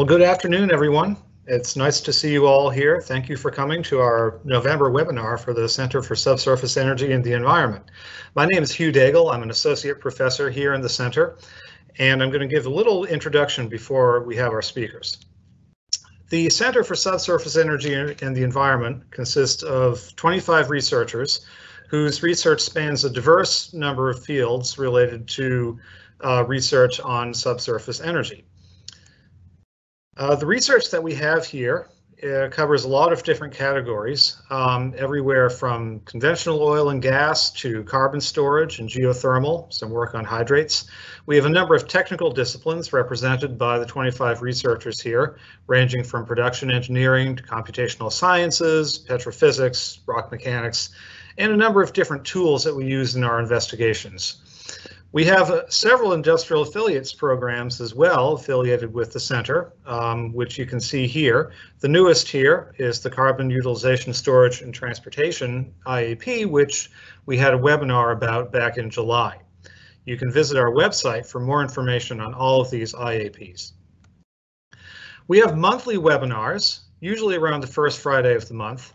Well, good afternoon, everyone. It's nice to see you all here. Thank you for coming to our November webinar for the Center for Subsurface Energy and the Environment. My name is Hugh Daigle. I'm an associate professor here in the center, and I'm going to give a little introduction before we have our speakers. The Center for Subsurface Energy and the Environment consists of 25 researchers whose research spans a diverse number of fields related to uh, research on subsurface energy. Uh, the research that we have here uh, covers a lot of different categories, um, everywhere from conventional oil and gas to carbon storage and geothermal, some work on hydrates. We have a number of technical disciplines represented by the 25 researchers here, ranging from production engineering to computational sciences, petrophysics, rock mechanics, and a number of different tools that we use in our investigations. We have uh, several industrial affiliates programs as well affiliated with the center, um, which you can see here. The newest here is the Carbon Utilization Storage and Transportation IAP, which we had a webinar about back in July. You can visit our website for more information on all of these IAPs. We have monthly webinars, usually around the first Friday of the month.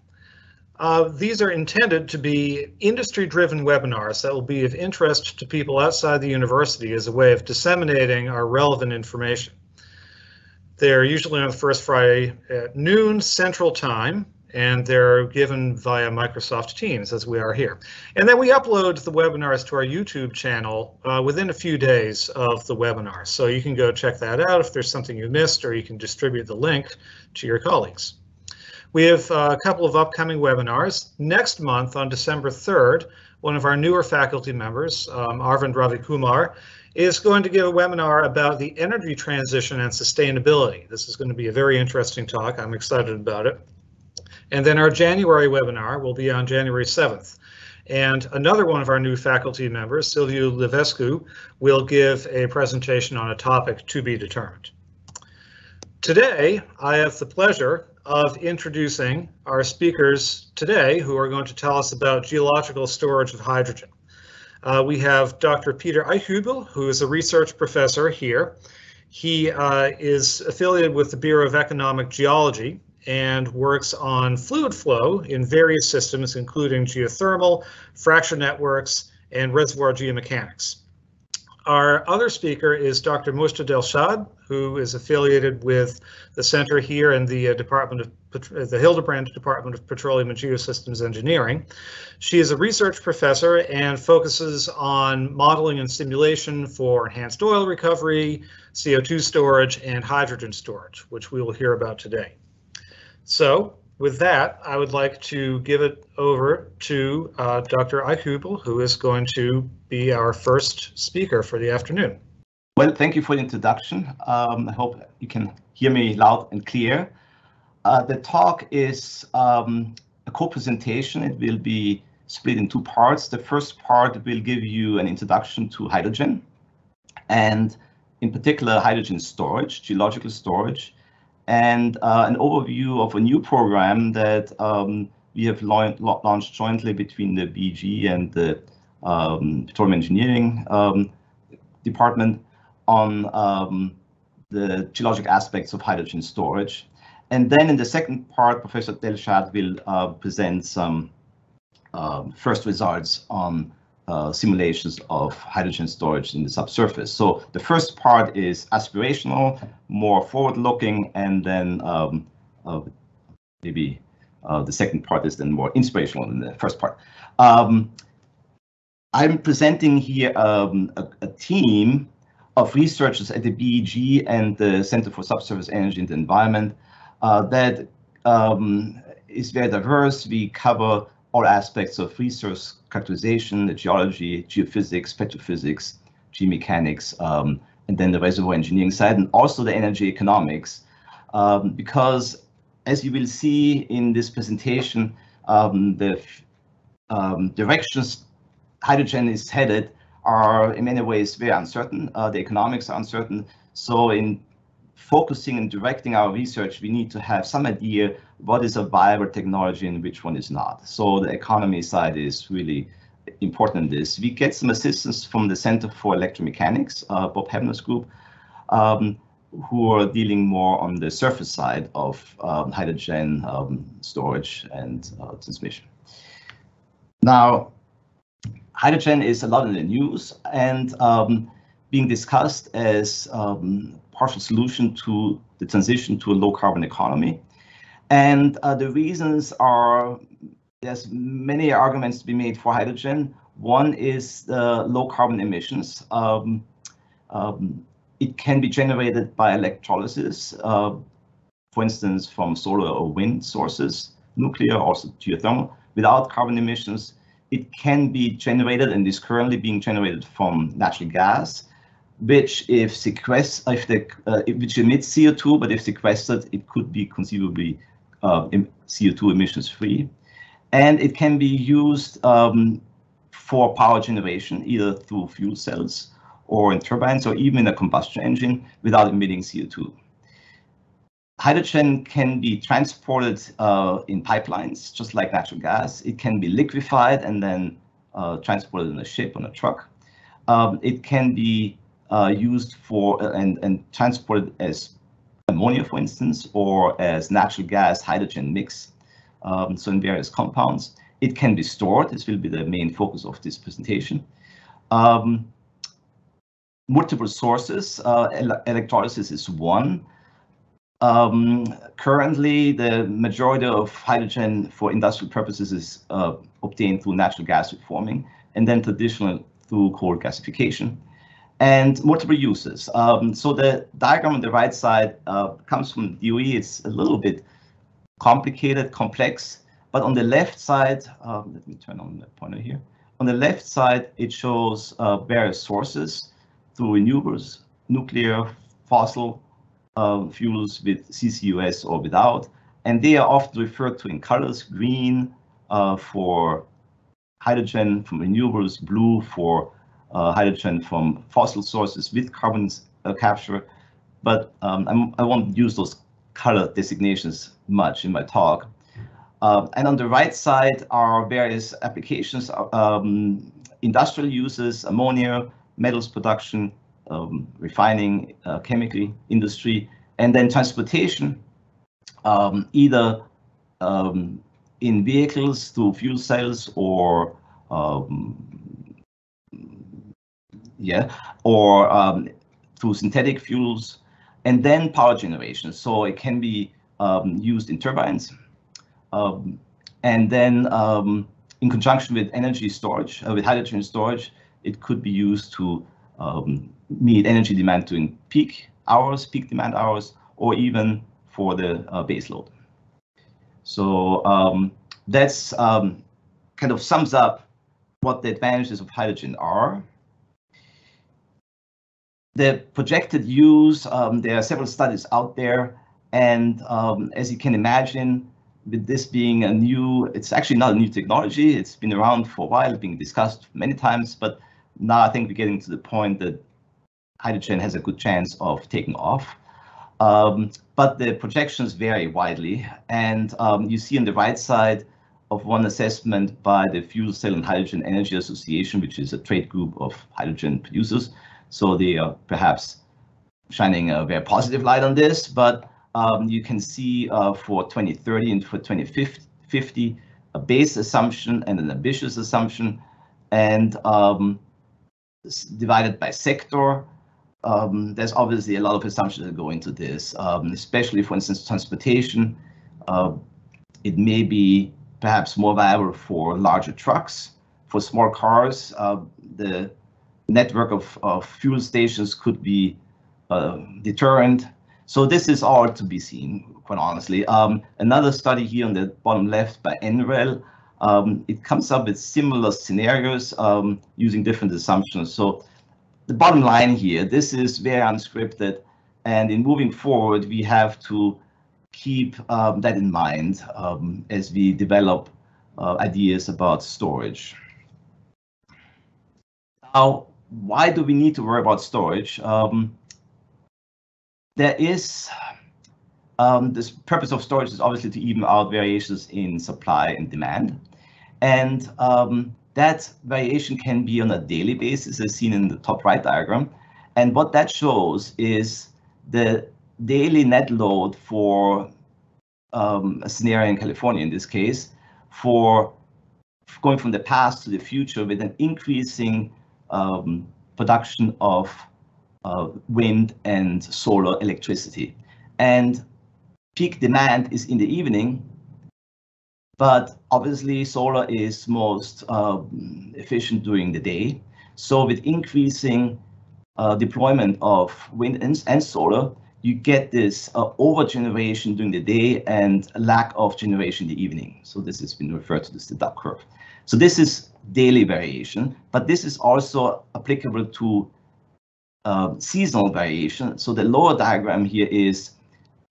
Uh, these are intended to be industry-driven webinars that will be of interest to people outside the university as a way of disseminating our relevant information. They're usually on the first Friday at noon Central Time, and they're given via Microsoft Teams as we are here. And then we upload the webinars to our YouTube channel uh, within a few days of the webinar. So you can go check that out if there's something you missed, or you can distribute the link to your colleagues. We have a couple of upcoming webinars. Next month on December 3rd, one of our newer faculty members, um, Arvind Ravikumar, is going to give a webinar about the energy transition and sustainability. This is going to be a very interesting talk. I'm excited about it. And then our January webinar will be on January 7th. And another one of our new faculty members, Silviu Livescu, will give a presentation on a topic to be determined. Today, I have the pleasure of introducing our speakers today who are going to tell us about geological storage of hydrogen. Uh, we have Dr. Peter Eichhubl, who is a research professor here. He uh, is affiliated with the Bureau of Economic Geology and works on fluid flow in various systems, including geothermal, fracture networks, and reservoir geomechanics. Our other speaker is Dr. Mojdeh Delshad, who is affiliated with the center here in the uh, Department of uh, the Hildebrand Department of Petroleum and Geosystems Engineering. She is a research professor and focuses on modeling and simulation for enhanced oil recovery, CO2 storage, and hydrogen storage, which we will hear about today. So with that, I would like to give it over to uh, Dr. Eichhubl, who is going to be our first speaker for the afternoon. Well, thank you for the introduction. Um, I hope you can hear me loud and clear. Uh, the talk is um, a co-presentation. It will be split in two parts. The first part will give you an introduction to hydrogen and in particular hydrogen storage, geological storage and uh, an overview of a new program that um, we have launched jointly between the BG and the um, Petroleum Engineering um, Department on um, the geologic aspects of hydrogen storage. And then in the second part, Professor Delshad will uh, present some um, first results on uh, simulations of hydrogen storage in the subsurface. So the first part is aspirational, more forward-looking, and then um, uh, maybe uh, the second part is then more inspirational than the first part. Um, I'm presenting here um, a, a, team of researchers at the BEG and the Center for Subsurface Energy and the Environment uh, that um, is very diverse. We cover all aspects of resource characterization, the geology, geophysics, petrophysics, geomechanics, um, and then the reservoir engineering side, and also the energy economics. Um, because as you will see in this presentation, um, the um, directions hydrogen is headed are in many ways very uncertain. Uh, the economics are uncertain. So in focusing and directing our research, we need to have some idea what is a viable technology and which one is not. So the economy side is really important in this. We get some assistance from the Center for Electromechanics, uh, Bob Hebner's group. Um, who are dealing more on the surface side of um, hydrogen um, storage and uh, transmission. Now, hydrogen is a lot in the news and um, being discussed as um, partial solution to the transition to a low carbon economy. And uh, the reasons are there's many arguments to be made for hydrogen. One is the low carbon emissions. Um, um, it can be generated by electrolysis, uh, for instance, from solar or wind sources, nuclear, also geothermal, without carbon emissions. It can be generated and is currently being generated from natural gas, which if sequestered, if the, uh, which emits CO2, but if sequestered, it could be conceivably uh, CO2 emissions free. And it can be used um, for power generation, either through fuel cells or in turbines or even in a combustion engine without emitting CO2. Hydrogen can be transported uh, in pipelines, just like natural gas. It can be liquefied and then uh, transported in a ship, on a truck. Um, it can be uh, used for and, and transported as ammonia, for instance, or as natural gas hydrogen mix, um, so in various compounds. It can be stored. This will be the main focus of this presentation. Um, multiple sources. Uh, electrolysis is one. Um, currently, the majority of hydrogen for industrial purposes is uh, obtained through natural gas reforming, and then traditional through coal gasification, and multiple uses. Um, so the diagram on the right side uh, comes from DOE. It's a little bit complicated, complex, but on the left side, uh, let me turn on the pointer here. On the left side, it shows uh, various sources through renewables, nuclear, fossil uh, fuels with CCUS or without. And they are often referred to in colors, green uh, for hydrogen from renewables, blue for hydrogen from fossil sources with carbon uh, capture. But um, I won't use those color designations much in my talk. Uh, and on the right side are various applications, um, industrial uses, ammonia, metals production, um, refining, uh, chemical industry, and then transportation, um, either um, in vehicles through fuel cells or um, yeah, or um, through synthetic fuels, and then power generation. So it can be um, used in turbines, and then in conjunction with energy storage, uh, with hydrogen storage, it could be used to um, meet energy demand during peak hours, peak demand hours, or even for the uh, base load. So um, that's um, kind of sums up what the advantages of hydrogen are. The projected use, um, there are several studies out there, and um, as you can imagine, with this being a new, it's actually not a new technology, it's been around for a while, being discussed many times, but now I think we're getting to the point that hydrogen has a good chance of taking off. Um, but the projections vary widely. And um, you see on the right side of one assessment by the Fuel Cell and Hydrogen Energy Association, which is a trade group of hydrogen producers. So they are perhaps shining a very positive light on this, but um, you can see uh, for 2030 and for 2050, a base assumption and an ambitious assumption. And um, divided by sector. Um, there's obviously a lot of assumptions that go into this, um, especially for instance, transportation. Uh, it may be perhaps more viable for larger trucks. For small cars, uh, the network of, of, fuel stations could be uh, deterrent. So this is all to be seen, quite honestly. Um, another study here on the bottom left by NREL um, it comes up with similar scenarios um, using different assumptions. So the bottom line here, this is very unscripted. And in moving forward, we have to keep um, that in mind um, as we develop uh, ideas about storage. Now, why do we need to worry about storage? Um, there is um, this purpose of storage is obviously to even out variations in supply and demand. And um, that variation can be on a daily basis as seen in the top right diagram. And what that shows is the daily net load for um, a scenario in California in this case for going from the past to the future with an increasing um, production of uh, wind and solar electricity. And peak demand is in the evening, but obviously solar is most um, efficient during the day. So with increasing uh, deployment of wind and, and, solar, you get this uh, over generation during the day and lack of generation in the evening. So this has been referred to as the duck curve. So this is daily variation, but this is also applicable to uh, seasonal variation. So the lower diagram here is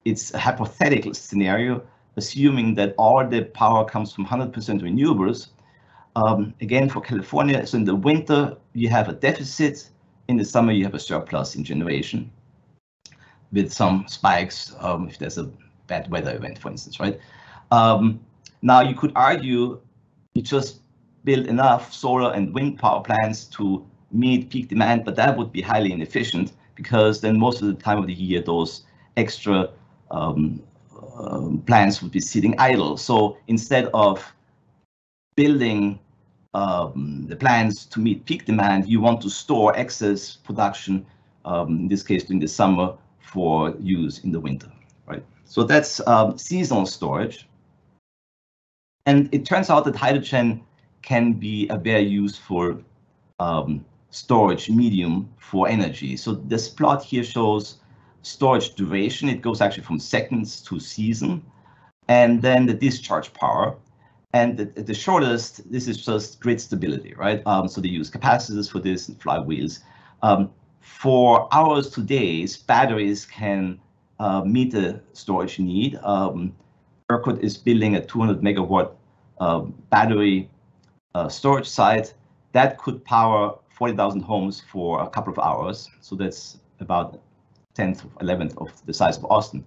it's a hypothetical scenario, assuming that all the power comes from 100% renewables. Um, again, for California, so in the winter, you have a deficit. In the summer, you have a surplus in generation with some spikes um, if there's a bad weather event, for instance, right? Um, now, you could argue you just build enough solar and wind power plants to meet peak demand, but that would be highly inefficient because then most of the time of the year, those extra um, um, plants would be sitting idle. So instead of building um, the plants to meet peak demand, you want to store excess production, um, in this case during the summer, for use in the winter, right? So that's um, seasonal storage. And it turns out that hydrogen can be a very useful um, storage medium for energy. So this plot here shows storage duration. It goes actually from seconds to season, and then the discharge power. And the, the shortest, this is just grid stability, right? Um, so they use capacitors for this and flywheels. Um, for hours to days, batteries can uh, meet the storage need. Um, ERCOT is building a 200 megawatt uh, battery uh, storage site that could power 40,000 homes for a couple of hours. So that's about 10th, 11th of the size of Austin.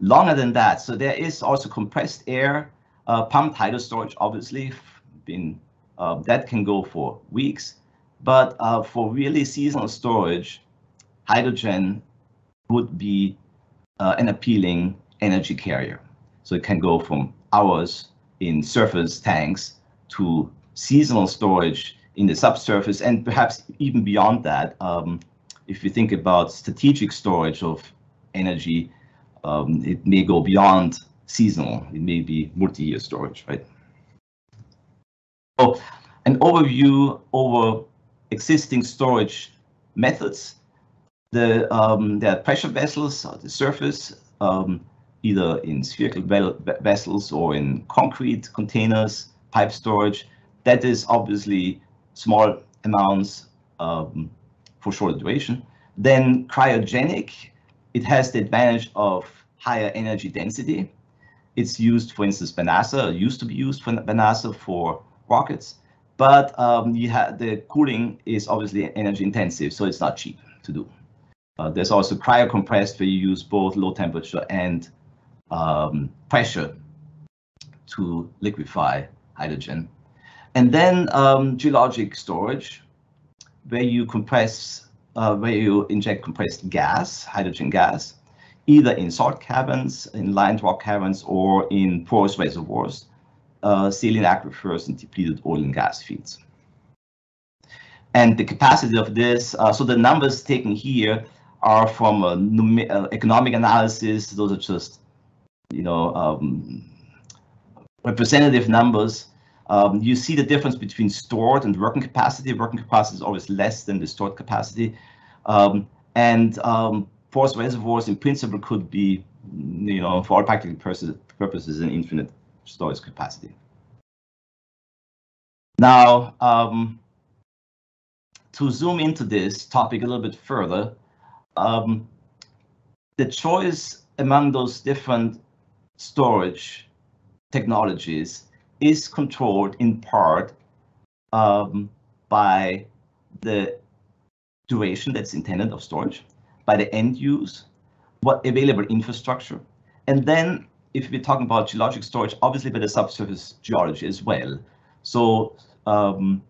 Longer than that, so there is also compressed air, uh, pumped hydro storage, obviously, been, uh, that can go for weeks. But uh, for really seasonal storage, hydrogen would be uh, an appealing energy carrier. So it can go from hours in surface tanks to seasonal storage in the subsurface and perhaps even beyond that. Um, if you think about strategic storage of energy, um, it may go beyond seasonal. It may be multi-year storage, right? So an overview over existing storage methods. The um, there are pressure vessels at the surface, um, either in spherical vessels or in concrete containers, pipe storage. That is obviously small amounts um, for short duration. Then cryogenic, it has the advantage of higher energy density. It's used, for instance, by NASA, used to be used for, by NASA for rockets, but um, the cooling is obviously energy intensive, so it's not cheap to do. Uh, there's also cryocompressed where you use both low temperature and um, pressure to liquefy hydrogen. And then um, geologic storage, where you compress, uh, where you inject compressed gas, hydrogen gas, either in salt caverns, in lined rock caverns, or in porous reservoirs, uh, saline aquifers, and depleted oil and gas fields. And the capacity of this, uh, so the numbers taken here are from uh, economic analysis. Those are just, you know, um, representative numbers. Um, you see the difference between stored and working capacity. Working capacity is always less than the stored capacity. Um, and um, porous reservoirs in principle could be, you know, for all practical purposes, an infinite storage capacity. Now, um, to zoom into this topic a little bit further, um, the choice among those different storage technologies is controlled in part um, by the duration that's intended of storage, by the end use, what available infrastructure, and then if we're talking about geologic storage, obviously by the subsurface geology as well. So um,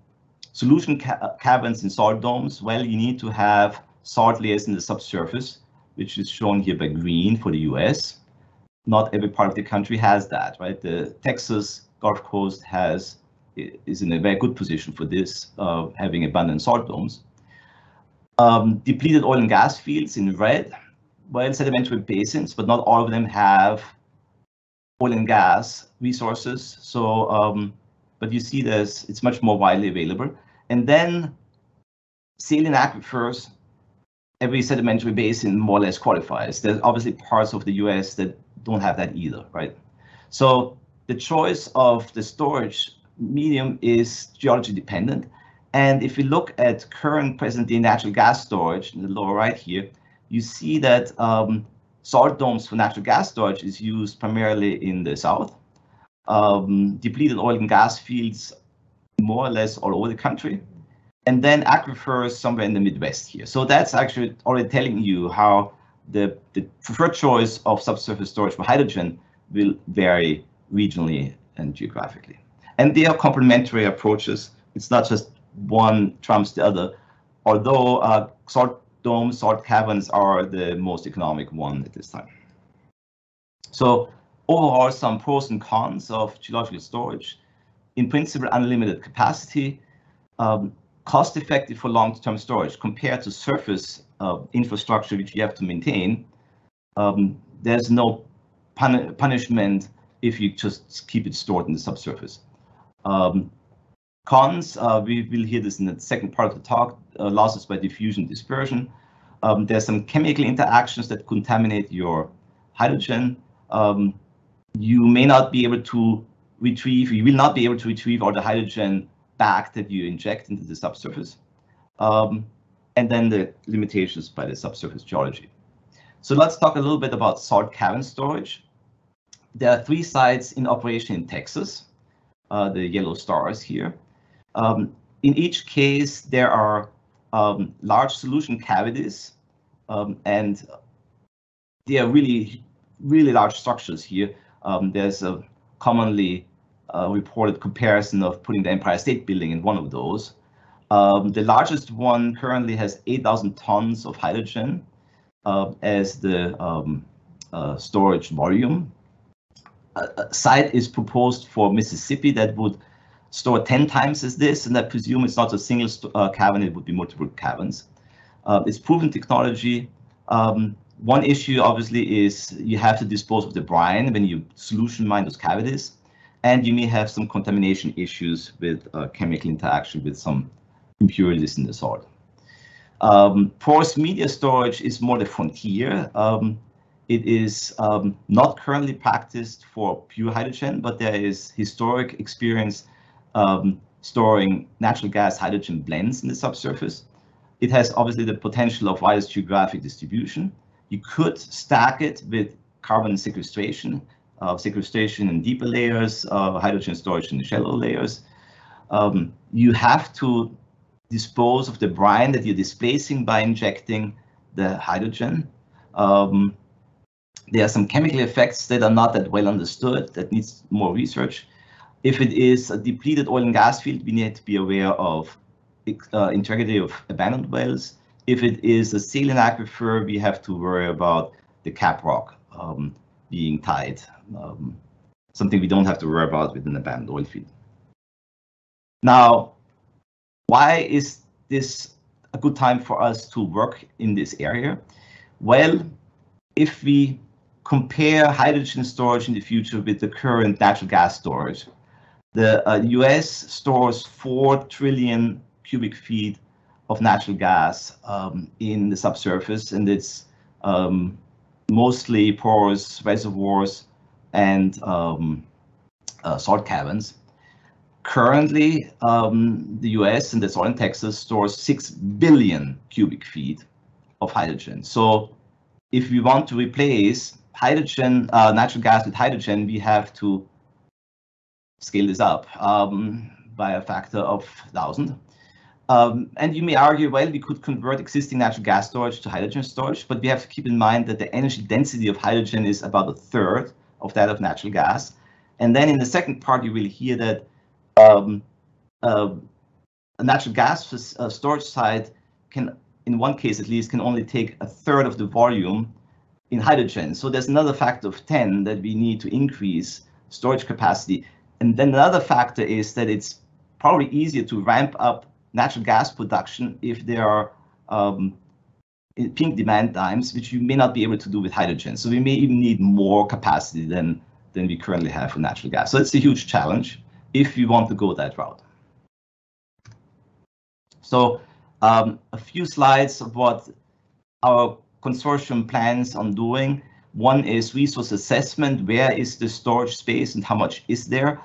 solution ca caverns in salt domes, well, you need to have salt layers in the subsurface which is shown here by green for the US. Not every part of the country has that, right? The Texas Gulf Coast has is in a very good position for this, uh, having abundant salt domes. Um, depleted oil and gas fields in red, well, sedimentary basins, but not all of them have oil and gas resources. So, um, but you see there's, it's much more widely available. And then saline aquifers, every sedimentary basin more or less qualifies. There's obviously parts of the US that don't have that either, right? So the choice of the storage medium is geology dependent. And if we look at current present day natural gas storage in the lower right here, you see that um, salt domes for natural gas storage is used primarily in the south. Um, depleted oil and gas fields more or less all over the country. And then aquifers somewhere in the Midwest here. So that's actually already telling you how the, the preferred choice of subsurface storage for hydrogen will vary regionally and geographically. And they are complementary approaches. It's not just one trumps the other, although uh, salt domes, salt caverns are the most economic one at this time. So overall, some pros and cons of geological storage. In principle, unlimited capacity, um, cost effective for long-term storage compared to surface uh, infrastructure which you have to maintain. Um, there's no pun punishment if you just keep it stored in the subsurface. Um, cons, uh, we will hear this in the second part of the talk, uh, losses by diffusion dispersion. Um, there's some chemical interactions that contaminate your hydrogen. Um, you may not be able to retrieve, you will not be able to retrieve all the hydrogen back that you inject into the subsurface. Um, and then the limitations by the subsurface geology. So let's talk a little bit about salt cavern storage. There are three sites in operation in Texas uh, the yellow stars here. Um, in each case, there are um, large solution cavities, um, and they are really, really large structures here. Um, there's a commonly uh, reported comparison of putting the Empire State Building in one of those. Um, the largest one currently has 8,000 tons of hydrogen uh, as the um, uh, storage volume a site is proposed for Mississippi that would store 10 times as this, and I presume it's not a single uh, cavern, it would be multiple caverns. Uh, it's proven technology. Um, one issue, obviously, is you have to dispose of the brine when you solution mine those cavities, and you may have some contamination issues with uh, chemical interaction with some impurities in the salt. Um, porous media storage is more the frontier. Um, it is um, not currently practiced for pure hydrogen, but there is historic experience um, storing natural gas hydrogen blends in the subsurface. It has obviously the potential of widest geographic distribution. You could stack it with carbon sequestration, uh, sequestration in deeper layers, uh, hydrogen storage in the shallow layers. Um, you have to dispose of the brine that you're displacing by injecting the hydrogen. Um, there are some chemical effects that are not that well understood that needs more research. If it is a depleted oil and gas field, we need to be aware of uh, integrity of abandoned wells. If it is a saline aquifer, we have to worry about the cap rock um, being tied, um, something we don't have to worry about with an abandoned oil field. Now, why is this a good time for us to work in this area? Well, if we compare hydrogen storage in the future with the current natural gas storage. The uh, US stores 4 trillion cubic feet of natural gas um, in the subsurface, and it's um, mostly porous reservoirs and um, uh, salt caverns. Currently, um, the US and that's all in Texas stores 6 billion cubic feet of hydrogen. So if we want to replace hydrogen, uh, natural gas with hydrogen, we have to scale this up um, by a factor of 1,000. Um, and you may argue, well, we could convert existing natural gas storage to hydrogen storage, but we have to keep in mind that the energy density of hydrogen is about a third of that of natural gas. And then in the second part, you will hear that um, uh, a natural gas uh, storage site can in one case at least, can only take a third of the volume in hydrogen. So there's another factor of 10 that we need to increase storage capacity. And then another factor is that it's probably easier to ramp up natural gas production if there are um, peak demand times, which you may not be able to do with hydrogen. So we may even need more capacity than, than we currently have for natural gas. So it's a huge challenge if you want to go that route. So um, a few slides of what our consortium plans on doing. One is resource assessment. Where is the storage space and how much is there?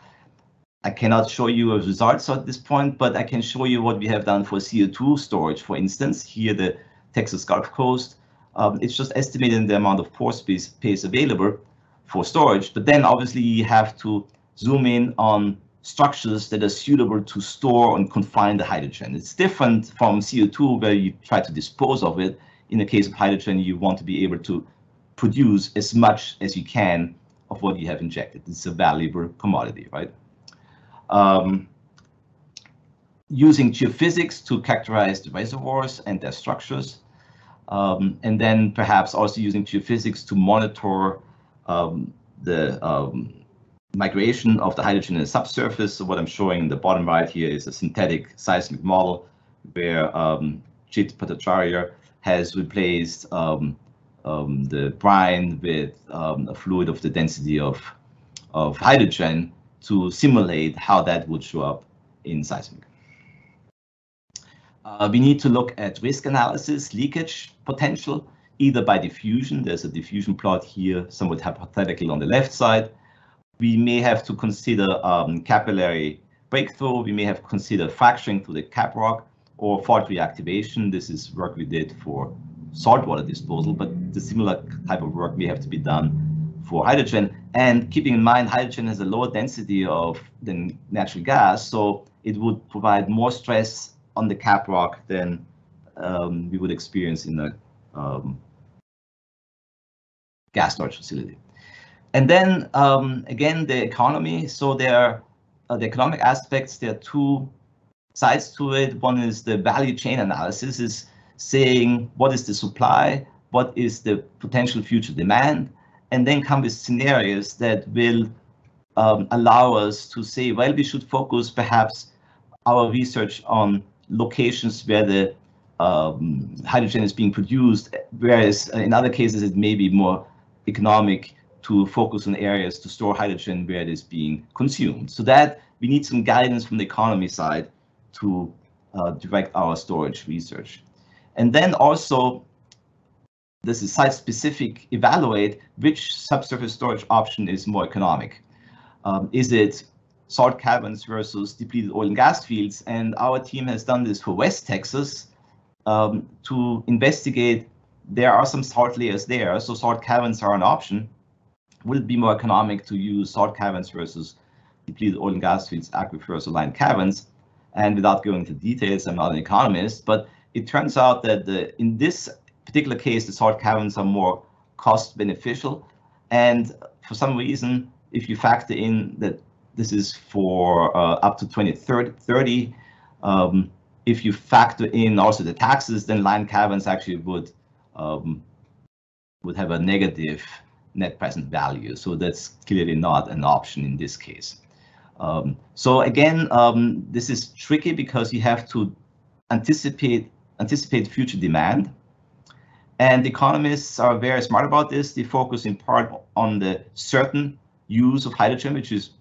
I cannot show you a results at this point, but I can show you what we have done for CO2 storage, for instance. Here, the Texas Gulf Coast. Um, it's just estimating the amount of pore space, space available for storage, but then obviously you have to zoom in on structures that are suitable to store and confine the hydrogen. It's different from CO2 where you try to dispose of it. In the case of hydrogen, you want to be able to produce as much as you can of what you have injected. It's a valuable commodity, right? Um, using geophysics to characterize the reservoirs and their structures, um, and then perhaps also using geophysics to monitor um, the um, migration of the hydrogen in the subsurface. So what I'm showing in the bottom right here is a synthetic seismic model where um, Jit Bhattacharya has replaced um, um, the brine with um, a fluid of the density of, of hydrogen to simulate how that would show up in seismic. Uh, we need to look at risk analysis, leakage potential, either by diffusion. There's a diffusion plot here, somewhat hypothetical on the left side. We may have to consider um, capillary breakthrough. We may have considered fracturing through the cap rock or fault reactivation. This is work we did for saltwater disposal, but the similar type of work may have to be done for hydrogen. And keeping in mind, hydrogen has a lower density of than natural gas, so it would provide more stress on the cap rock than um, we would experience in a um, gas storage facility. And then um, again, the economy. So there are uh, the economic aspects. There are two sides to it. One is the value chain analysis, is saying what is the supply, what is the potential future demand, and then come with scenarios that will um, allow us to say, well, we should focus perhaps our research on locations where the um, hydrogen is being produced, whereas in other cases it may be more economic to focus on areas to store hydrogen where it is being consumed. So that we need some guidance from the economy side to uh, direct our storage research. And then also, this is site-specific, evaluate which subsurface storage option is more economic. Um, is it salt caverns versus depleted oil and gas fields. And our team has done this for West Texas um, to investigate. There are some salt layers there, so salt caverns are an option. Will it be more economic to use salt caverns versus depleted oil and gas fields, aquifers, or lined caverns? And without going into details, I'm not an economist, but it turns out that the, in this particular case, the salt caverns are more cost beneficial. And for some reason, if you factor in that this is for uh, up to 2030. Um, if you factor in also the taxes, then lined caverns actually would um, would have a negative net present value. So that's clearly not an option in this case. Um, so again, um, this is tricky because you have to anticipate anticipate future demand. And economists are very smart about this. They focus in part on the certain use of hydrogen, which is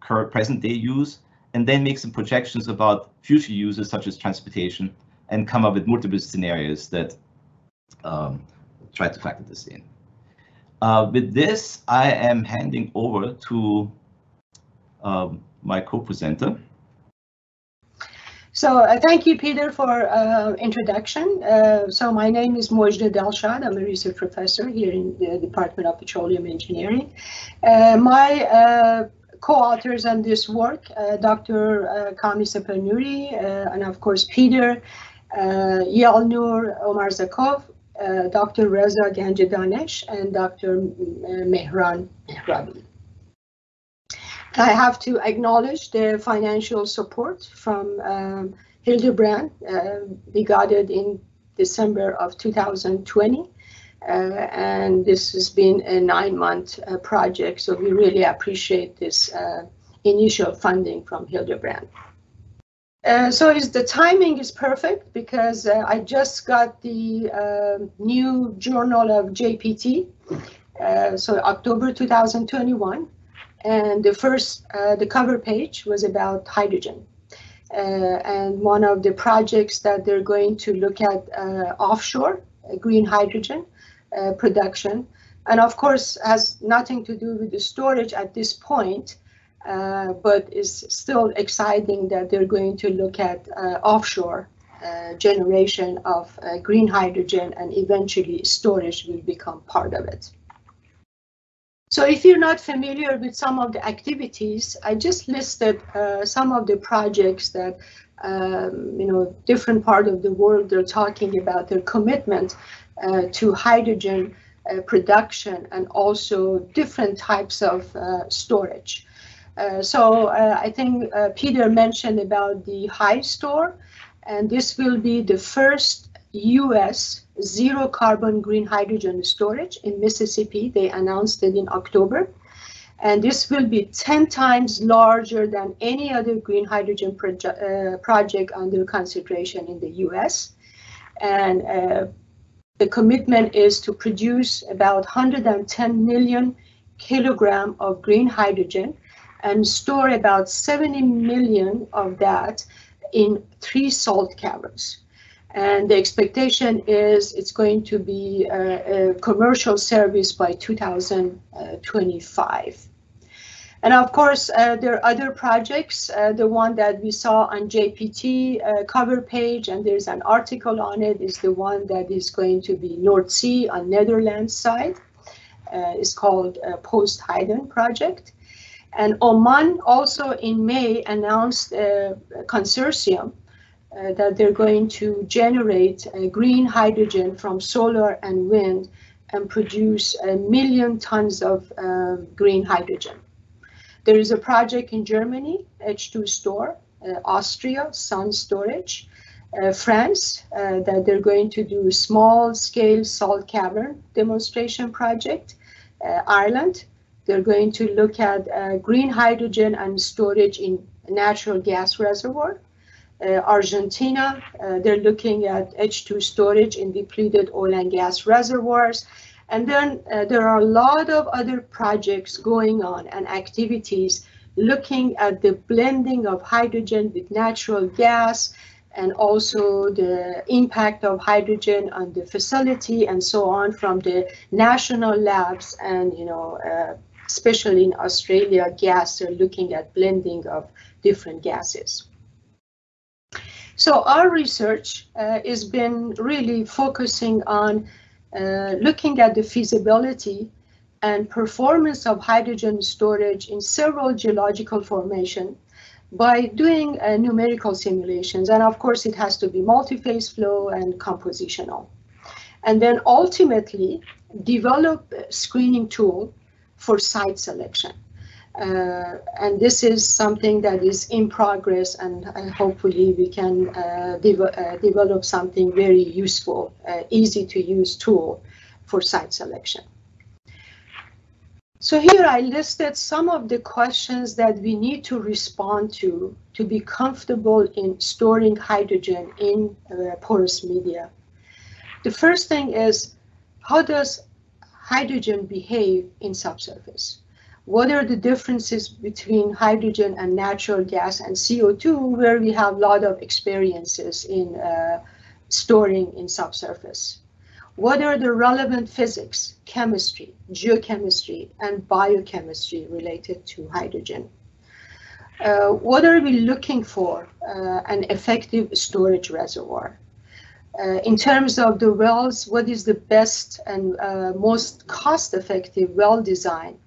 current present day use, and then make some projections about future uses such as transportation and come up with multiple scenarios that um, try to factor this in. Uh, with this, I am handing over to um, my co-presenter. So uh, thank you, Peter, for uh, introduction. Uh, so my name is Mojdeh Delshad. I'm a research professor here in the Department of Petroleum Engineering. Uh, my uh, co-authors on this work, uh, Dr. Uh, Kami and of course Peter, uh, Yalnur Omarzakov, uh, Dr. Reza Ganjdanesh, and Dr. Mehran Mehrabi. I have to acknowledge the financial support from um, Hildebrand. Uh, we got it in December of 2020. Uh, and this has been a nine-month uh, project, so we really appreciate this uh, initial funding from Hildebrand. Uh, so is the timing is perfect because uh, I just got the uh, new journal of JPT, so October 2021, and the first the cover page was about hydrogen. and one of the projects that they're going to look at offshore green hydrogen uh, production. And of course, has nothing to do with the storage at this point, uh, but is still exciting that they're going to look at uh, offshore uh, generation of uh, green hydrogen and eventually storage will become part of it. So if you're not familiar with some of the activities, I just listed uh, some of the projects that um, you know different part of the world they're talking about their commitment uh, to hydrogen uh, production and also different types of uh, storage. so I think Peter mentioned about the HyStor, and this will be the first US zero carbon green hydrogen storage in Mississippi. They announced it in October. And this will be 10 times larger than any other green hydrogen proje uh, project under consideration in the US. And uh, the commitment is to produce about 110 million kilogram of green hydrogen and store about 70 million of that in three salt caverns. And the expectation is it's going to be a, a commercial service by 2025. And of course, uh, there are other projects, uh, the one that we saw on JPT uh, cover page, and there's an article on it, is the one that is going to be North Sea on Netherlands side. Uh, it's called PosHYdon project. And Oman also in May announced a consortium uh, that they're going to generate green hydrogen from solar and wind and produce a million tons of green hydrogen. There is a project in Germany, H2Store, uh, Austria, Sun Storage, uh, France, uh, that they're going to do small scale salt cavern demonstration project. Uh, Ireland, they're going to look at uh, green hydrogen and storage in natural gas reservoir. Uh, Argentina, they're looking at H2 storage in depleted oil and gas reservoirs. And then uh, there are a lot of other projects going on and activities looking at the blending of hydrogen with natural gas and also the impact of hydrogen on the facility and so on from the national labs and, you know, uh, especially in Australia, gas, they're looking at blending of different gases. So our research uh, has been really focusing on uh, looking at the feasibility and performance of hydrogen storage in several geological formations by doing uh, numerical simulations. And of course, it has to be multi-phase flow and compositional. And then ultimately develop a screening tool for site selection. Uh, and this is something that is in progress and uh, hopefully we can uh, de uh, develop something very useful, uh, easy to use tool for site selection. So here I listed some of the questions that we need to respond to to be comfortable in storing hydrogen in uh, porous media. The first thing is, how does hydrogen behave in subsurface? What are the differences between hydrogen and natural gas and CO2, where we have a lot of experiences in uh, storing in subsurface. What are the relevant physics, chemistry, geochemistry, and biochemistry related to hydrogen? Uh, what are we looking for uh, an effective storage reservoir? Uh, in terms of the wells, what is the best and uh, most cost-effective well design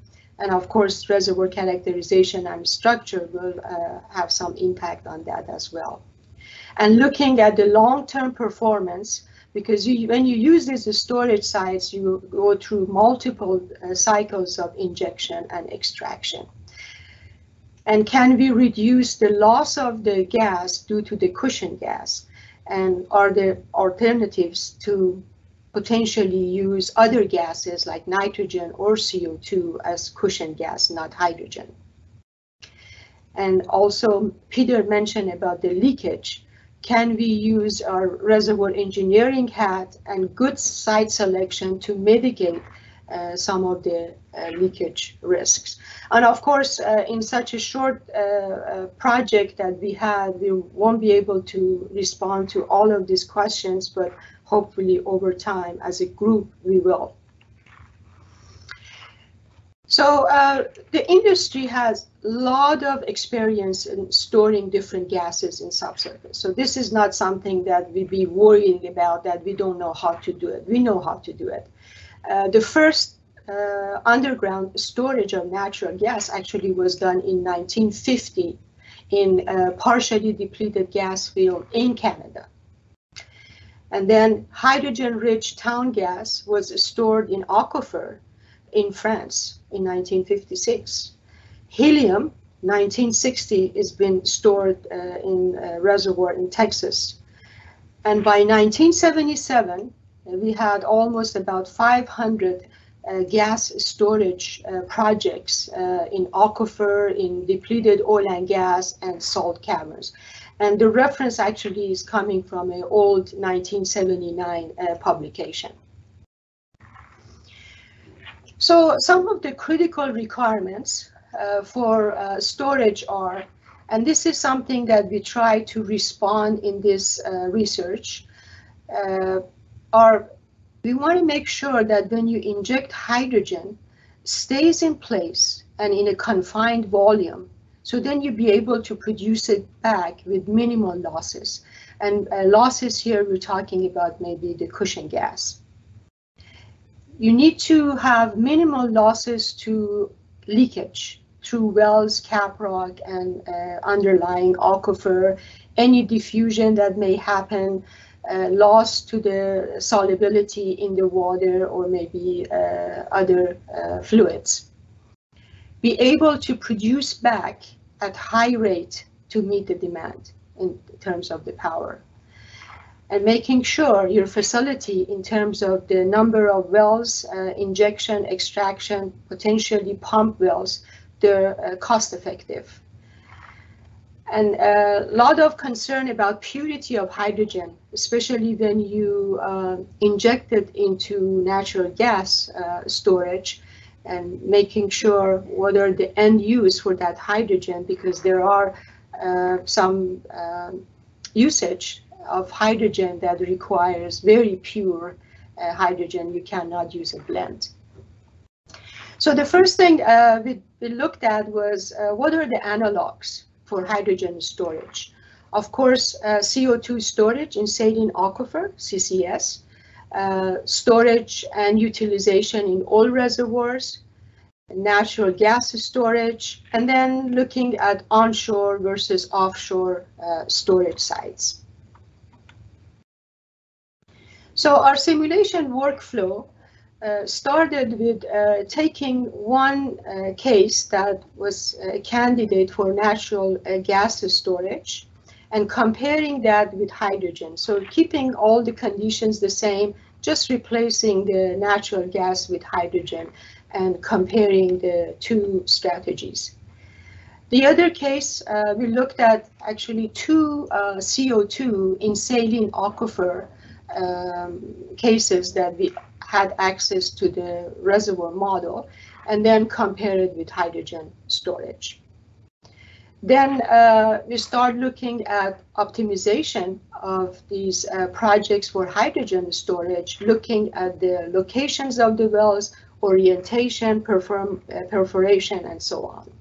and of course, reservoir characterization and structure will uh, have some impact on that as well. And looking at the long-term performance, because you, when you use these storage sites, you go through multiple uh, cycles of injection and extraction. And can we reduce the loss of the gas due to the cushion gas? and are there alternatives to potentially use other gases like nitrogen or CO2 as cushion gas, not hydrogen. And also Peter mentioned about the leakage. Can we use our reservoir engineering hat and good site selection to mitigate uh, some of the uh, leakage risks. And of course, uh, in such a short uh, uh, project that we had, we won't be able to respond to all of these questions, but hopefully over time, as a group, we will. So uh, the industry has a lot of experience in storing different gases in subsurface. So this is not something that we be worrying about that we don't know how to do it. We know how to do it. Uh, the first uh, underground storage of natural gas actually was done in 1950 in a partially depleted gas field in Canada. And then hydrogen-rich town gas was stored in aquifer in France in 1956. Helium, 1960, has been stored uh, in a reservoir in Texas. And by 1977, we had almost about 500 uh, gas storage uh, projects uh, in aquifer, in depleted oil and gas, and salt caverns. And the reference actually is coming from an old 1979 uh, publication. So some of the critical requirements uh, for uh, storage are, and this is something that we try to respond in this research, are we want to make sure that when you inject hydrogen, stays in place and in a confined volume. So then you'd be able to produce it back with minimal losses. And uh, losses here, we're talking about maybe the cushion gas. You need to have minimal losses to leakage through wells, caprock, and uh, underlying aquifer, any diffusion that may happen, uh, loss to the solubility in the water or maybe uh, other uh, fluids. Be able to produce back at high rate to meet the demand in terms of the power. And making sure your facility in terms of the number of wells, uh, injection, extraction, potentially pump wells, they're uh, cost effective and a lot of concern about purity of hydrogen, especially when you uh, inject it into natural gas uh, storage and making sure what are the end use for that hydrogen because there are uh, some um, usage of hydrogen that requires very pure uh, hydrogen. You cannot use a blend. So the first thing uh, we, we, looked at was uh, what are the analogs for hydrogen storage. Of course, uh, CO2 storage in saline aquifer, CCS, uh, storage and utilization in oil reservoirs, natural gas storage, and then looking at onshore versus offshore uh, storage sites. So our simulation workflow uh, started with uh, taking one uh, case that was a candidate for natural uh, gas storage and comparing that with hydrogen. So keeping all the conditions the same, just replacing the natural gas with hydrogen and comparing the two strategies. The other case, uh, we looked at actually two uh, CO2 in saline aquifer um, cases that we had access to the reservoir model and then compare it with hydrogen storage. Then uh, we start looking at optimization of these uh, projects for hydrogen storage, looking at the locations of the wells, orientation, perform, uh, perforation, and so on.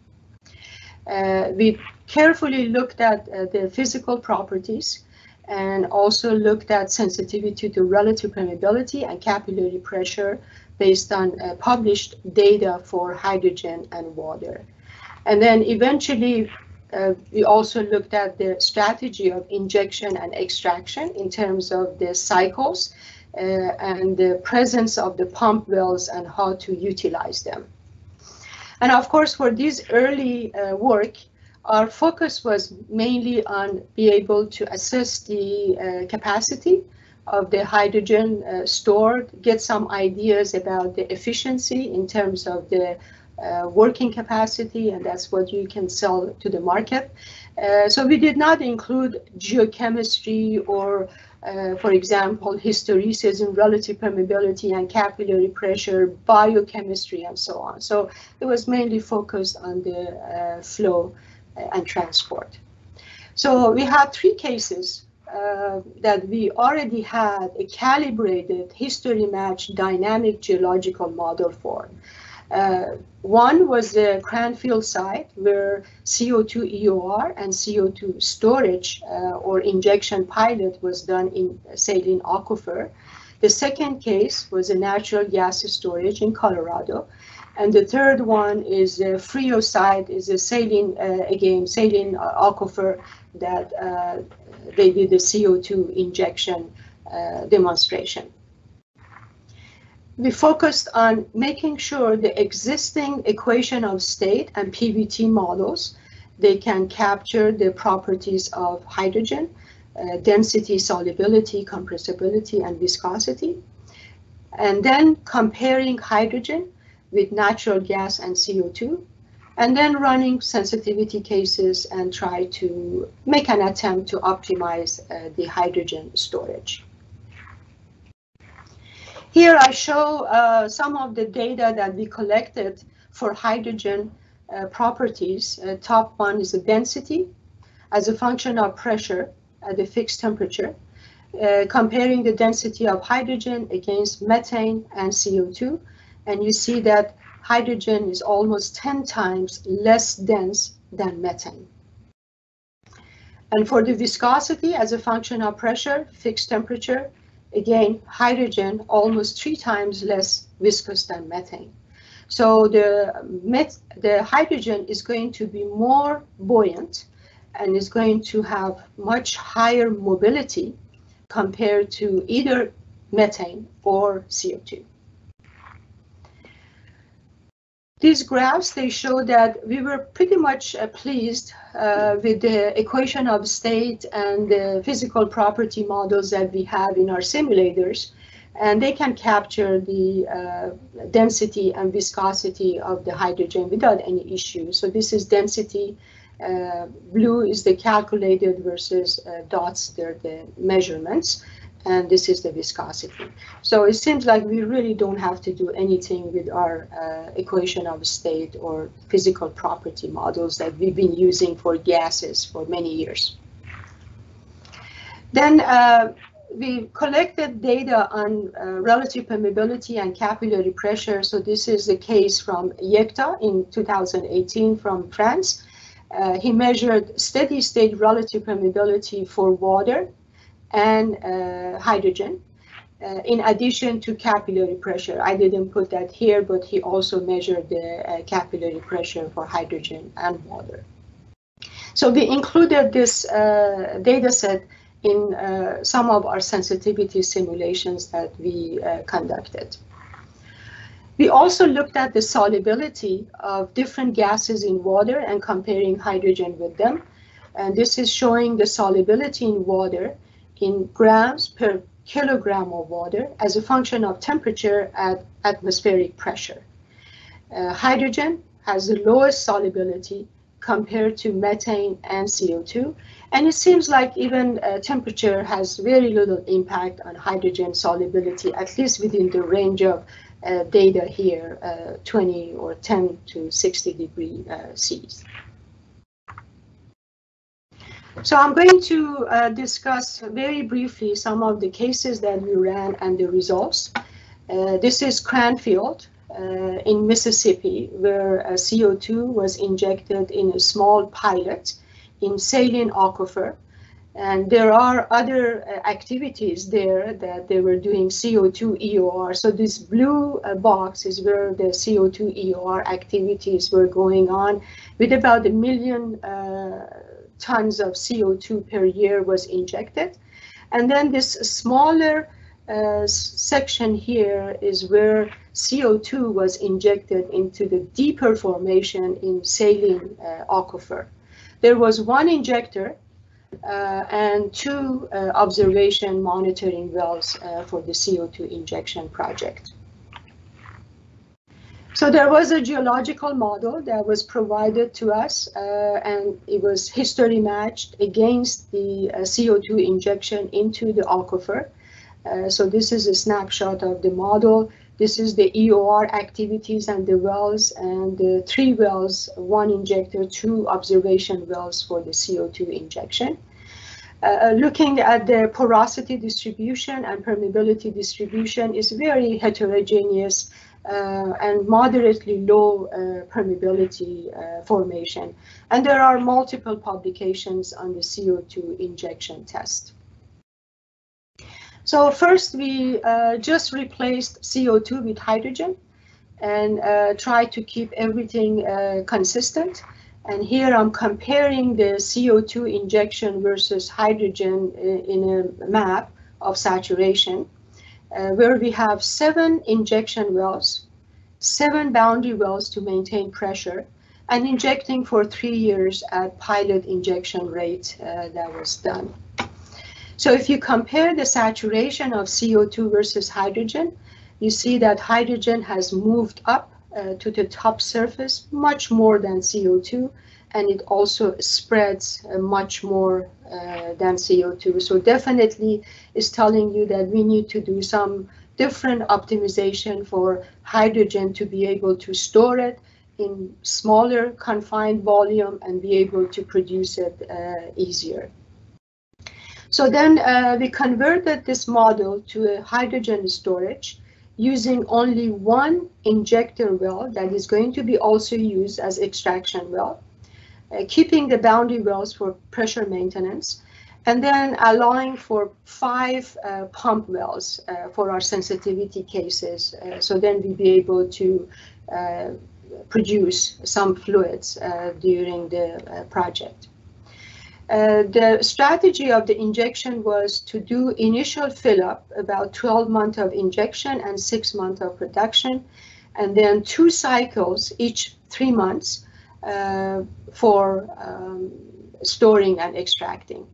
Uh, we carefully looked at uh, the physical properties and also looked at sensitivity to relative permeability and capillary pressure based on uh, published data for hydrogen and water. And then eventually, uh, we also looked at the strategy of injection and extraction in terms of the cycles uh, and the presence of the pump wells and how to utilize them. And of course, for this early uh, work, our focus was mainly on be able to assess the uh, capacity of the hydrogen uh, stored, get some ideas about the efficiency in terms of the uh, working capacity, and that's what you can sell to the market. Uh, so we did not include geochemistry or uh, for example, hysteresis and relative permeability and capillary pressure, biochemistry, and so on. So it was mainly focused on the uh, flow uh, and transport. So we had three cases uh, that we already had a calibrated history matched dynamic geological model for. Uh, one was the Cranfield site where CO2 EOR and CO2 storage uh, or injection pilot was done in saline aquifer. The second case was a natural gas storage in Colorado. And the third one is the Frio site, is a saline, uh, again, saline uh, aquifer that uh, they did the CO2 injection uh, demonstration we focused on making sure the existing equation of state and PVT models, they can capture the properties of hydrogen, uh, density, solubility, compressibility, and viscosity. And then comparing hydrogen with natural gas and CO2, and then running sensitivity cases and try to make an attempt to optimize uh, the hydrogen storage. Here I show uh, some of the data that we collected for hydrogen uh, properties. Uh, top one is the density as a function of pressure at a fixed temperature, uh, comparing the density of hydrogen against methane and CO2. And you see that hydrogen is almost 10 times less dense than methane. And for the viscosity as a function of pressure, fixed temperature, again, hydrogen almost three times less viscous than methane. So the, met, the hydrogen is going to be more buoyant and is going to have much higher mobility compared to either methane or CO2. These graphs, they show that we were pretty much uh, pleased uh, with the equation of state and the physical property models that we have in our simulators. And they can capture the uh, density and viscosity of the hydrogen without any issue. So this is density. Uh, blue is the calculated versus uh, dots, they're the measurements and this is the viscosity. So it seems like we really don't have to do anything with our uh, equation of state or physical property models that we've been using for gases for many years. Then uh, we collected data on uh, relative permeability and capillary pressure. So this is the case from Yekta in 2018 from France. Uh, he measured steady state relative permeability for water and uh, hydrogen. Uh, in addition to capillary pressure, I didn't put that here, but he also measured the uh, capillary pressure for hydrogen and water. So we included this data set in uh, some of our sensitivity simulations that we uh, conducted. We also looked at the solubility of different gases in water and comparing hydrogen with them. And this is showing the solubility in water in grams per kilogram of water as a function of temperature at atmospheric pressure. Uh, hydrogen has the lowest solubility compared to methane and CO2. And it seems like even uh, temperature has very little impact on hydrogen solubility, at least within the range of uh, data here, uh, 20 or 10 to 60 degree uh, C's. So I'm going to uh, discuss very briefly some of the cases that we ran and the results. Uh, this is Cranfield uh, in Mississippi, where CO2 was injected in a small pilot in saline aquifer. And there are other uh, activities there that they were doing CO2 EOR. So this blue uh, box is where the CO2 EOR activities were going on with about a million uh, tons of CO2 per year was injected. And then this smaller uh, section here is where CO2 was injected into the deeper formation in saline uh, aquifer. there was one injector uh, and two uh, observation monitoring wells uh, for the CO2 injection project. So there was a geological model that was provided to us uh, and it was history matched against the uh, CO2 injection into the aquifer. Uh, so this is a snapshot of the model. This is the EOR activities and the wells and the three wells, one injector, two observation wells for the CO2 injection. Uh, looking at the porosity distribution and permeability distribution is very heterogeneous uh, and moderately low uh, permeability uh, formation. And there are multiple publications on the CO2 injection test. So first we uh, just replaced CO2 with hydrogen and uh, try to keep everything uh, consistent. And here I'm comparing the CO2 injection versus hydrogen in a map of saturation uh, where we have seven injection wells, seven boundary wells to maintain pressure, and injecting for three years at pilot injection rate uh, that was done. So if you compare the saturation of CO2 versus hydrogen, you see that hydrogen has moved up uh, to the top surface much more than CO2, and it also spreads uh, much more uh, than CO2. So definitely is telling you that we need to do some different optimization for hydrogen to be able to store it in smaller confined volume and be able to produce it uh, easier. So then uh, we converted this model to a hydrogen storage using only one injector well that is going to be also used as extraction well uh, keeping the boundary wells for pressure maintenance, and then allowing for five uh, pump wells uh, for our sensitivity cases. Uh, so then we'll be able to uh, produce some fluids uh, during the project. The strategy of the injection was to do initial fill-up, about 12 months of injection and six months of production, and then two cycles each three months uh, for um, storing and extracting.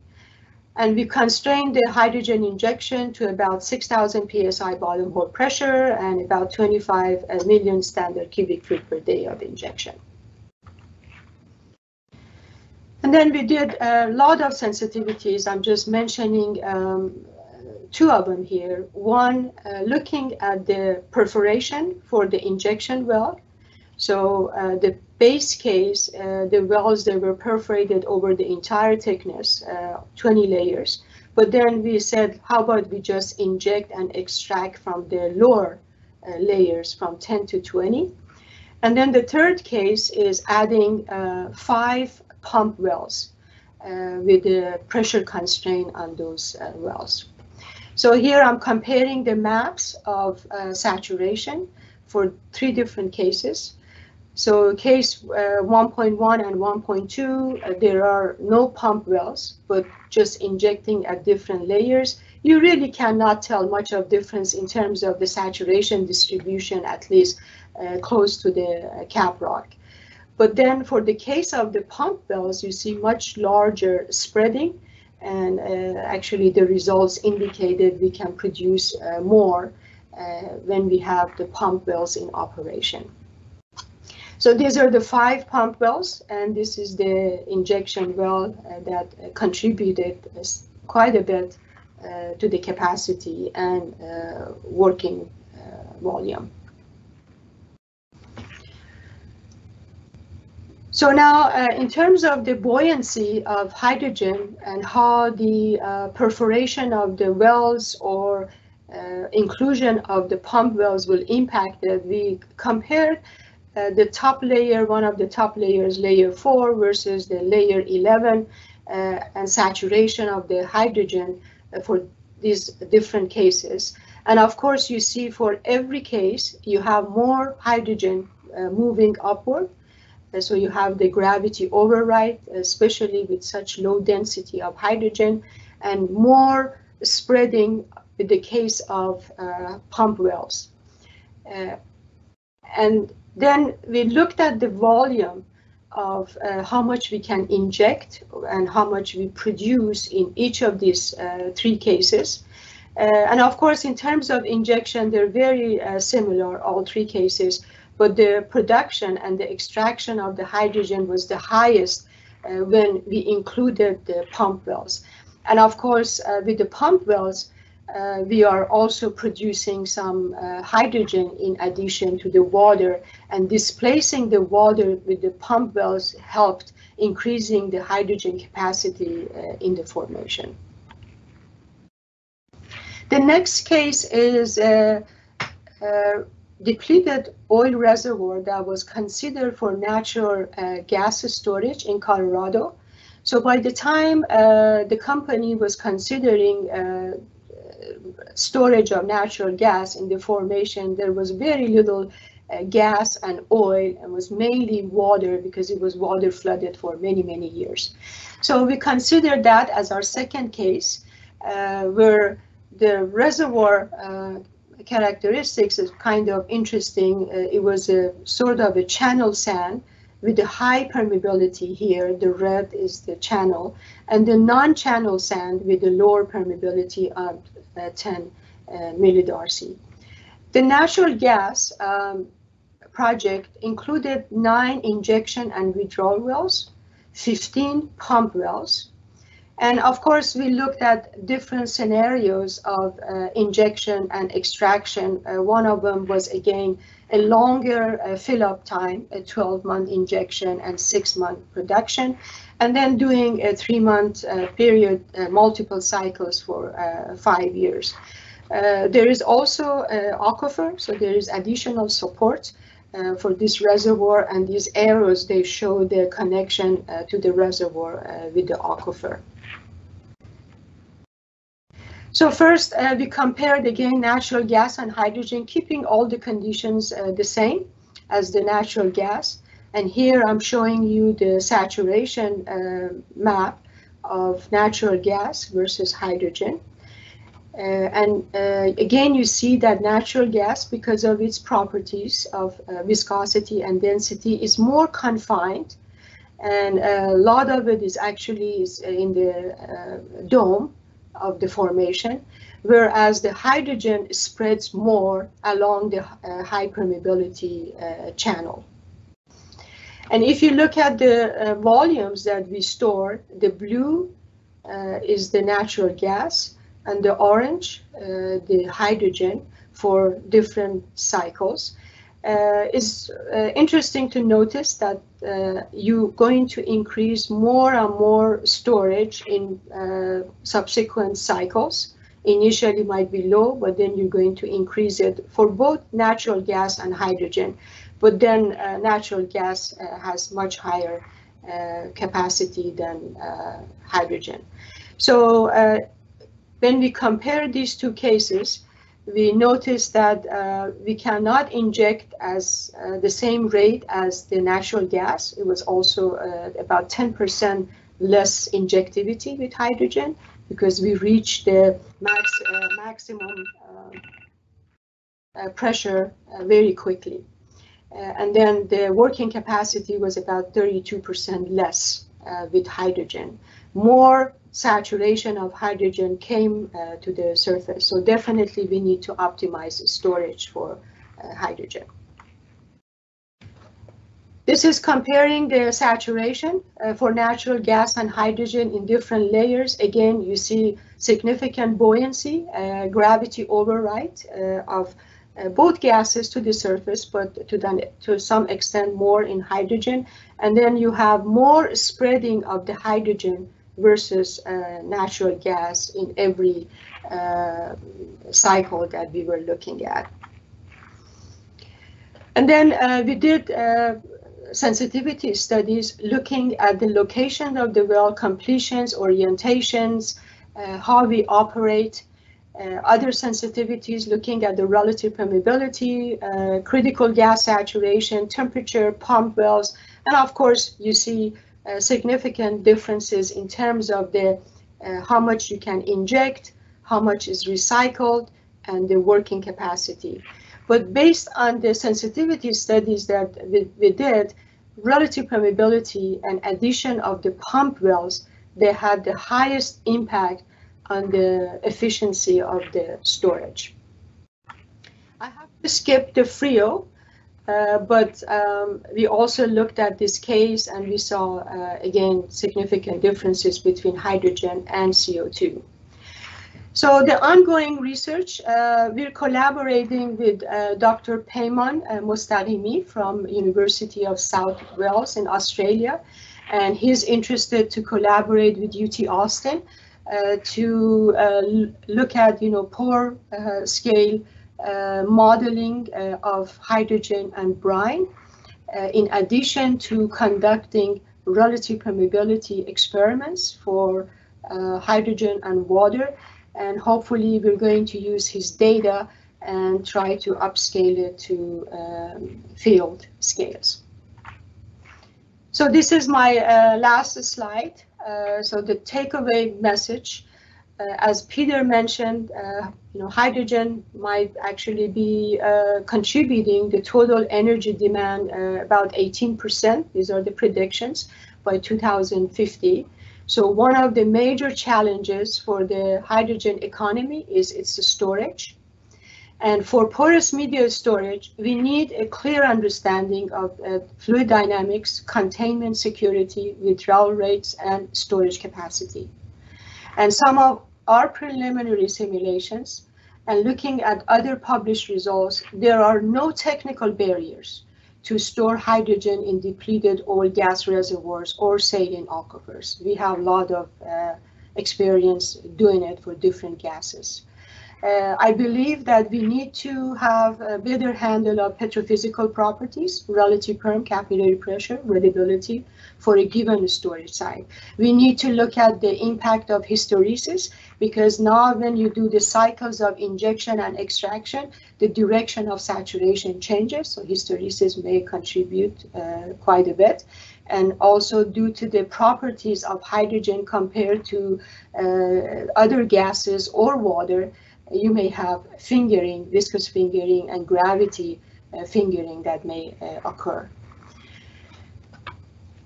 And we constrained the hydrogen injection to about 6,000 psi bottom hole pressure and about 25 million standard cubic feet per day of injection. And then we did a lot of sensitivities. I'm just mentioning um, two of them here. One, uh, looking at the perforation for the injection well. So uh, the base case, uh, the wells they were perforated over the entire thickness, uh, 20 layers. But then we said, how about we just inject and extract from the lower uh, layers from 10 to 20. And then the third case is adding uh, five pump wells uh, with the pressure constraint on those uh, wells. So here I'm comparing the maps of saturation for three different cases. So case uh, 1.1 and 1.2, uh, there are no pump wells, but just injecting at different layers. You really cannot tell much of difference in terms of the saturation distribution, at least uh, close to the uh, cap rock. But then for the case of the pump wells, you see much larger spreading and uh, actually the results indicated we can produce uh, more when we have the pump wells in operation. So these are the five pump wells, and this is the injection well uh, that uh, contributed uh, quite a bit uh, to the capacity and uh, working uh, volume. So now, in terms of the buoyancy of hydrogen and how the perforation of the wells or inclusion of the pump wells will impact it, we compared uh, the top layer, one of the top layers, layer 4 versus the layer 11, uh, and saturation of the hydrogen uh, for these different cases. And of course, you see for every case, you have more hydrogen uh, moving upward. Uh, so you have the gravity override, especially with such low density of hydrogen, and more spreading with the case of pump wells. and then we looked at the volume of uh, how much we can inject and how much we produce in each of these uh, three cases. Uh, and of course, in terms of injection, they're very uh, similar, all three cases, but the production and the extraction of the hydrogen was the highest uh, when we included the pump wells. And of course, uh, with the pump wells, uh, we are also producing some uh, hydrogen in addition to the water and displacing the water with the pump wells helped increasing the hydrogen capacity uh, in the formation. The next case is a, a, depleted oil reservoir that was considered for natural uh, gas storage in Colorado. So by the time uh, the company was considering uh, storage of natural gas in the formation, there was very little uh, gas and oil and was mainly water because it was water flooded for many, many years. So we considered that as our second case uh, where the reservoir uh, characteristics is kind of interesting. Uh, it was a sort of a channel sand with a high permeability here. The red is the channel and the non-channel sand with the lower permeability of uh, 10 uh, millidarcy. The natural gas um, project included nine injection and withdrawal wells, 15 pump wells, and of course, we looked at different scenarios of uh, injection and extraction. Uh, one of them was, again, a longer uh, fill-up time, a 12-month injection and six-month production, and then doing a three-month uh, period, uh, multiple cycles for uh, five years. there is also aquifer, so there is additional support uh, for this reservoir and these arrows they show the connection uh, to the reservoir uh, with the aquifer. So first, uh, we compared again natural gas and hydrogen, keeping all the conditions uh, the same as the natural gas. And here I'm showing you the saturation uh, map of natural gas versus hydrogen. Uh, and uh, again, you see that natural gas, because of its properties of uh, viscosity and density, is more confined. And a lot of it is actually in the dome of the formation, whereas the hydrogen spreads more along the uh, high permeability uh, channel. And if you look at the uh, volumes that we store, the blue uh, is the natural gas and the orange, uh, the hydrogen for different cycles. Uh, it's interesting to notice that uh, you're going to increase more and more storage in uh, subsequent cycles. Initially might be low, but then you're going to increase it for both natural gas and hydrogen. But then uh, natural gas uh, has much higher capacity than hydrogen. So when we compare these two cases, we noticed that uh, we cannot inject as uh, the same rate as the natural gas. It was also uh, about 10% less injectivity with hydrogen because we reached the max, uh, maximum uh, uh, pressure very quickly. and then the working capacity was about 32% less with hydrogen. More saturation of hydrogen came uh, to the surface. So definitely we need to optimize storage for uh, hydrogen. This is comparing the saturation uh, for natural gas and hydrogen in different layers. Again, you see significant buoyancy, uh, gravity override uh, of uh, both gases to the surface, but to, the, to some extent more in hydrogen. And then you have more spreading of the hydrogen versus uh, natural gas in every uh, cycle that we were looking at. And then uh, we did uh, sensitivity studies looking at the location of the well completions, orientations, uh, how we operate, uh, other sensitivities looking at the relative permeability, critical gas saturation, temperature, pump wells, and of course you see uh, significant differences in terms of the uh, how much you can inject, how much is recycled, and the working capacity. But based on the sensitivity studies that we, we did, relative permeability and addition of the pump wells, they had the highest impact on the efficiency of the storage. I have to skip the FRIO, uh, but um, we also looked at this case and we saw, uh, again, significant differences between hydrogen and CO2. So the ongoing research, uh, we're collaborating with uh, Dr. Peyman uh, Mostaghimi from University of South Wales in Australia, and he's interested to collaborate with UT Austin to look at, you know, pore scale modeling of hydrogen and brine, in addition to conducting relative permeability experiments for hydrogen and water and hopefully we're going to use his data and try to upscale it to um, field scales. So this is my uh, last slide. Uh, so the takeaway message, uh, as Peter mentioned, uh, you know, hydrogen might actually be uh, contributing the total energy demand uh, about 18%. These are the predictions by 2050. So one of the major challenges for the hydrogen economy is its storage. And for porous media storage, we need a clear understanding of uh, fluid dynamics, containment security, withdrawal rates, and storage capacity. And some of our preliminary simulations and looking at other published results, there are no technical barriers to store hydrogen in depleted oil gas reservoirs or saline aquifers. We have a lot of uh, experience doing it for different gases. Uh, I believe that we need to have a better handle of petrophysical properties, relative perm, capillary pressure, wettability for a given storage site. We need to look at the impact of hysteresis because now when you do the cycles of injection and extraction, the direction of saturation changes. So hysteresis may contribute uh, quite a bit and also due to the properties of hydrogen compared to uh, other gases or water, you may have fingering, viscous fingering, and gravity uh, fingering that may uh, occur.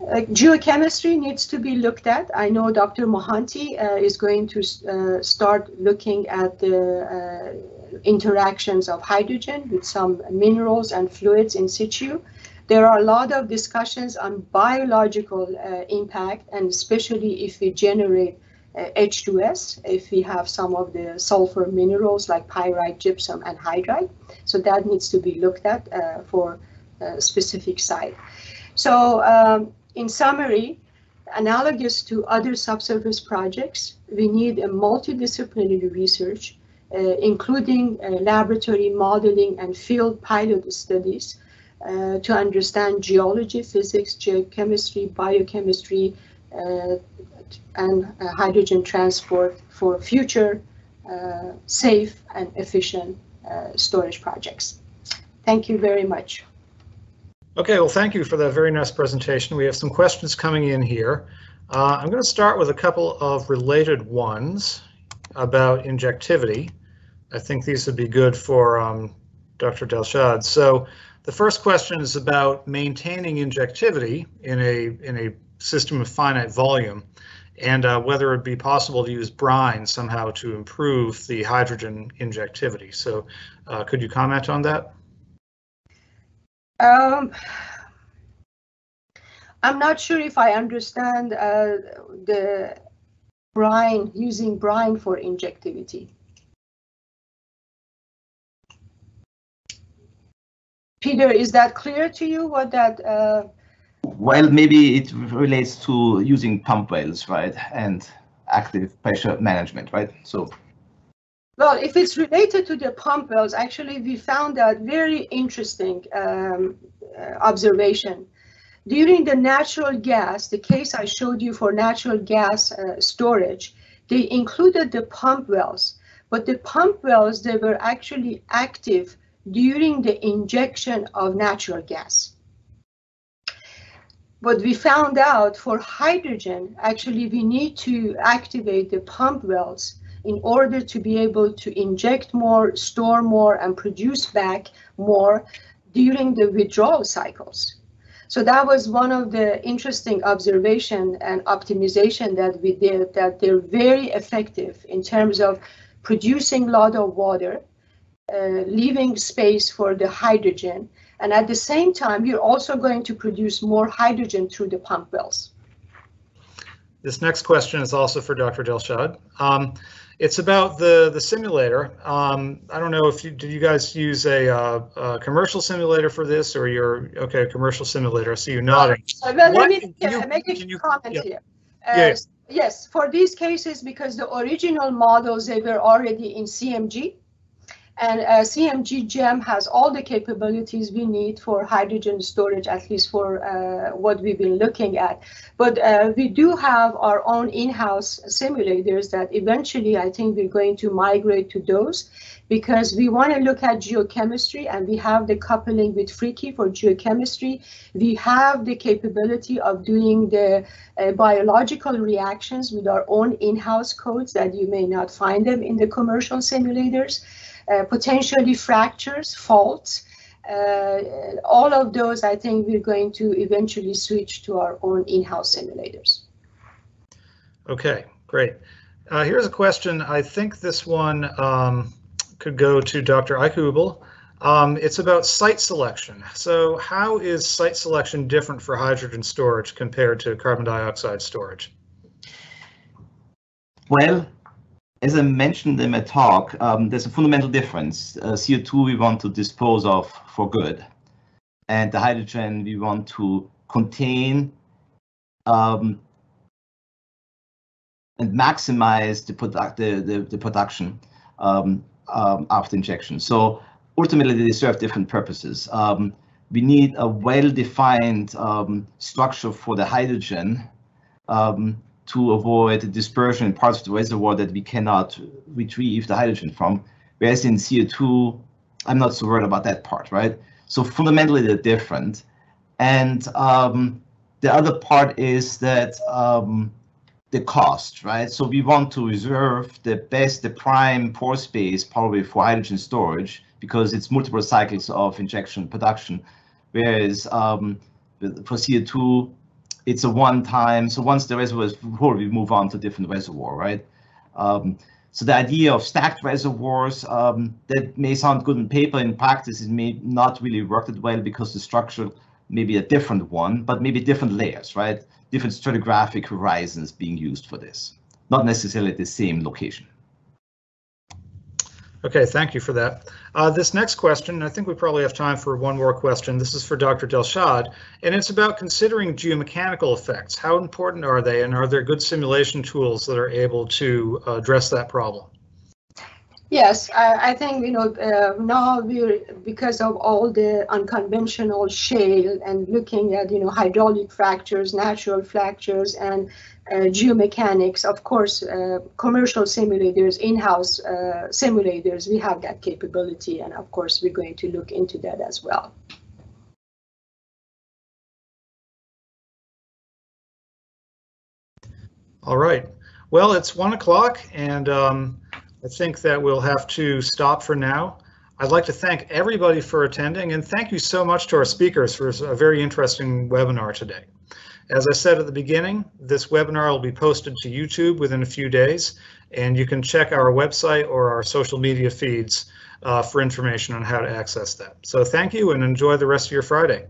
Uh, geochemistry needs to be looked at. I know Dr. Mohanty uh, is going to uh, start looking at the uh, interactions of hydrogen with some minerals and fluids in situ. There are a lot of discussions on biological impact, and especially if we generate H2S if we have some of the sulfur minerals like pyrite, gypsum, anhydrite. So that needs to be looked at uh, for a specific site. So um, in summary, analogous to other subsurface projects, we need a multidisciplinary research, uh, including uh, laboratory modeling and field pilot studies uh, to understand geology, physics, geochemistry, biochemistry, uh, and uh, hydrogen transport for future uh, safe and efficient storage projects. Thank you very much. Okay, well, thank you for that very nice presentation. We have some questions coming in here. Uh, I'm going to start with a couple of related ones about injectivity. I think these would be good for um, Dr. Delshad. So the first question is about maintaining injectivity in a in a system of finite volume and uh, whether it'd be possible to use brine somehow to improve the hydrogen injectivity. So uh, could you comment on that? Um, I'm not sure if I understand uh, the brine, using brine for injectivity. Peter, is that clear to you what that uh, well, maybe it relates to using pump wells, right, and active pressure management, right? So. Well, if it's related to the pump wells, actually, we found that very interesting um, uh, observation. During the natural gas, the case I showed you for natural gas uh, storage, they included the pump wells, but the pump wells, they were actually active during the injection of natural gas. But we found out for hydrogen, actually, we need to activate the pump wells in order to be able to inject more, store more, and produce back more during the withdrawal cycles. So that was one of the interesting observation and optimization that we did, that they're very effective in terms of producing a lot of water, uh, leaving space for the hydrogen. And at the same time, you're also going to produce more hydrogen through the pump wells. This next question is also for Dr. Delshad. Um, it's about the the simulator. Um, I don't know if you did you guys use a, uh, a commercial simulator for this or you're okay commercial simulator. I see you nodding. Uh, well, What- let me you- make a you- comment yeah. here. Uh, yes. Yes, for these cases, because the original models, they were already in CMG. And uh, CMG GEM has all the capabilities we need for hydrogen storage, at least for uh, what we've been looking at. But uh, we do have our own in-house simulators that eventually I think we're going to migrate to those because we want to look at geochemistry and we have the coupling with PHREEQC for geochemistry. We have the capability of doing the uh, biological reactions with our own in-house codes that you may not find them in the commercial simulators, uh, potentially fractures, faults. Uh, all of those, I think we're going to eventually switch to our own in-house simulators. Okay, great. Uh, here's a question. I think this one um, could go to Dr. Eichhubl. Um, it's about site selection. So how is site selection different for hydrogen storage compared to carbon dioxide storage? Well, as I mentioned in my talk, um, there's a fundamental difference. Uh, CO2 we want to dispose of for good, and the hydrogen we want to contain um, and maximize the, the, the, the production um, um, after injection. So ultimately, they serve different purposes. Um, we need a well-defined um, structure for the hydrogen um, to avoid dispersion in parts of the reservoir that we cannot retrieve the hydrogen from. Whereas in CO2, I'm not so worried about that part, right? So fundamentally, they're different. And um, the other part is that um, the cost, right? So we want to reserve the best, the prime pore space probably for hydrogen storage because it's multiple cycles of injection production. Whereas um, for CO2, it's a one time. So once the reservoir is full, we move on to different reservoir, right? Um, so the idea of stacked reservoirs um, that may sound good in paper, in practice, it may not really work that well because the structure may be a different one, but maybe different layers, right? Different stratigraphic horizons being used for this, not necessarily the same location. Okay, thank you for that. Uh, this next question, I think we probably have time for one more question. This is for Dr. Delshad, and it's about considering geomechanical effects. How important are they, and are there good simulation tools that are able to address that problem? Yes, I, I think you know uh, now we're because of all the unconventional shale and looking at you know hydraulic fractures, natural fractures, and uh, geomechanics. Of course, uh, commercial simulators, in-house uh, simulators, we have that capability, and of course we're going to look into that as well. All right. Well, it's one o'clock, and um, I think that we'll have to stop for now. I'd like to thank everybody for attending, and thank you so much to our speakers for a very interesting webinar today. As I said at the beginning, this webinar will be posted to YouTube within a few days, and you can check our website or our social media feeds uh, for information on how to access that. So thank you and enjoy the rest of your Friday.